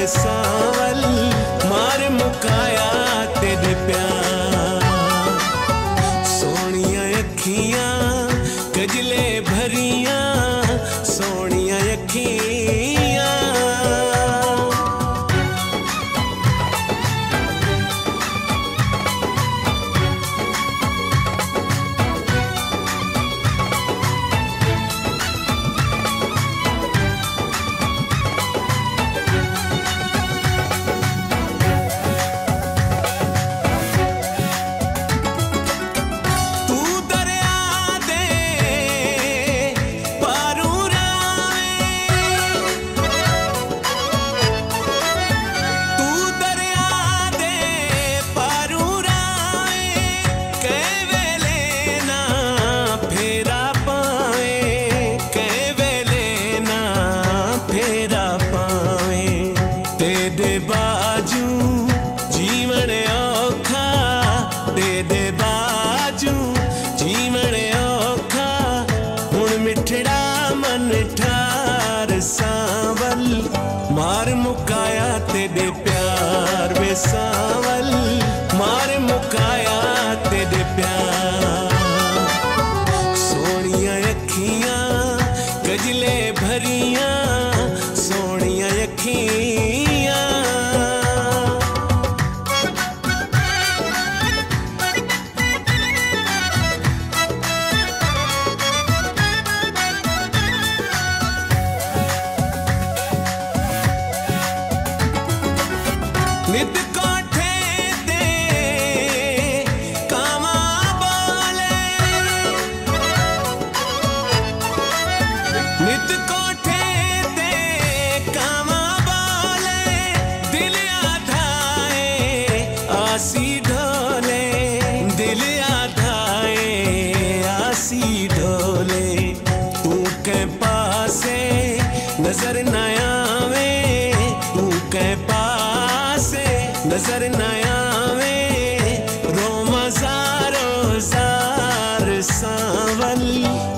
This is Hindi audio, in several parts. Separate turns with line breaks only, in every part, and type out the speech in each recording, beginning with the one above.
começar. यार सावल मार मुकाया तेरे प्यार वे सावल।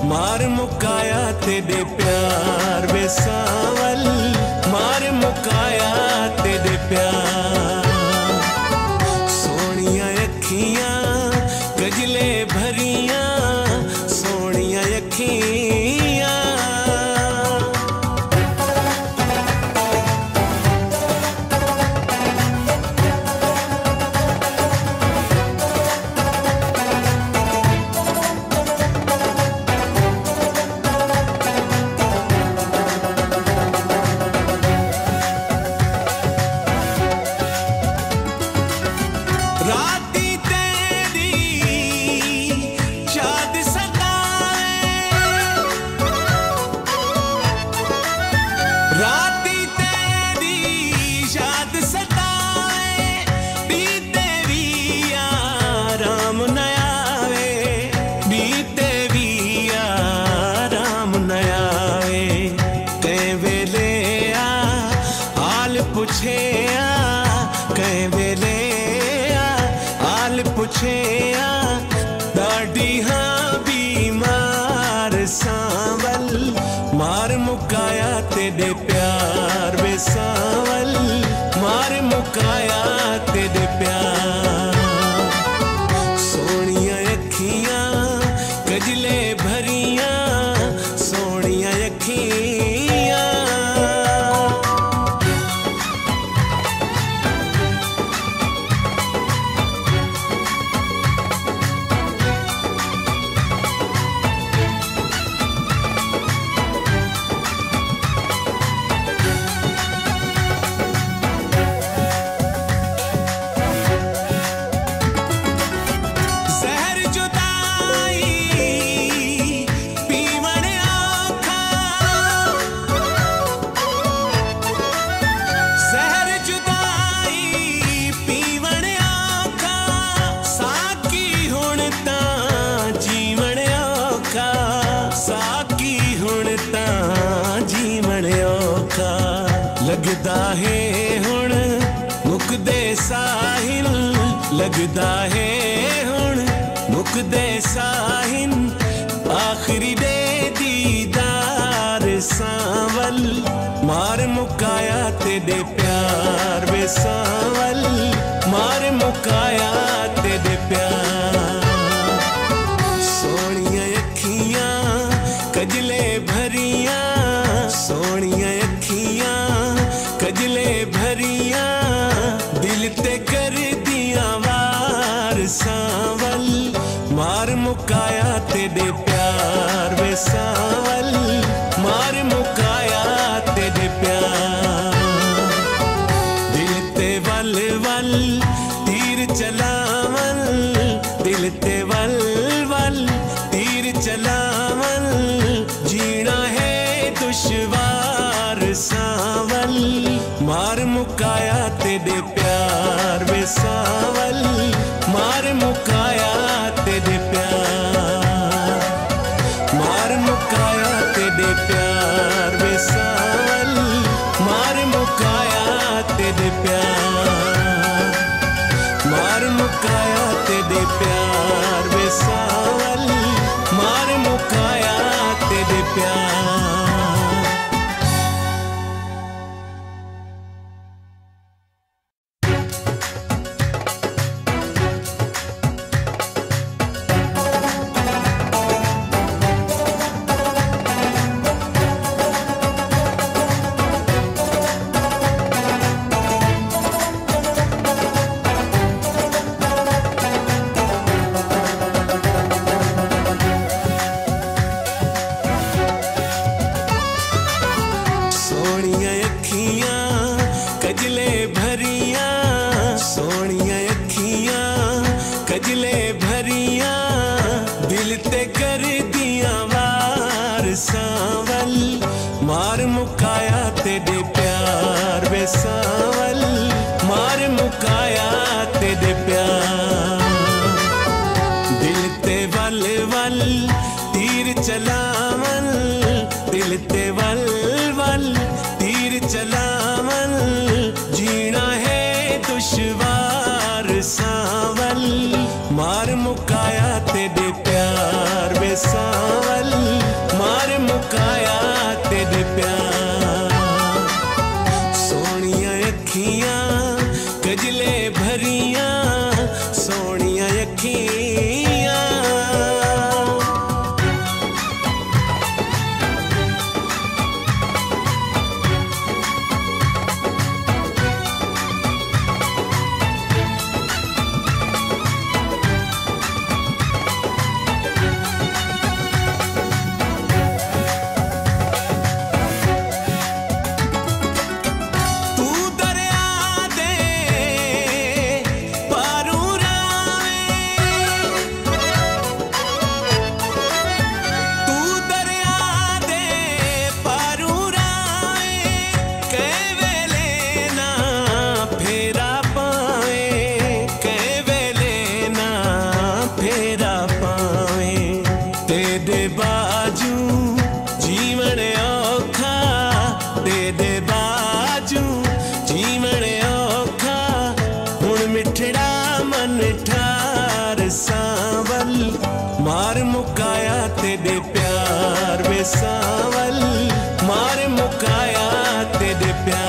मार मुकाया तेरे प्यार बेसावल मार मुकाया सा हे है दाहिल मुकदे साहिल लगदा है हुन मुकदे साहिल आखिरी दे दीदार सावल मार मुकाया ते प्यार वे सावल मार मुकाया ते प्यार सावल मार दिल वल वल, तीर चलावल। दिल ते वल वल, तीर चलावल। जीना है दुश्वार सा। दे प्यार। मार मुकाया ते दे प्यार वे मार मुकाया ते दे प्यार। यार सावल, मार मुकाया तेरे प्यार वे सावल, मार मुकाया तेरे प्यार। दिल ते वल वल तीर चलावल, दिल ते ਕਜਲੇ ਭਰੀਆਂ ਸੋਹਣੀਆਂ ਅੱਖੀਆਂ सावल मार मुकाया तेरे प्यार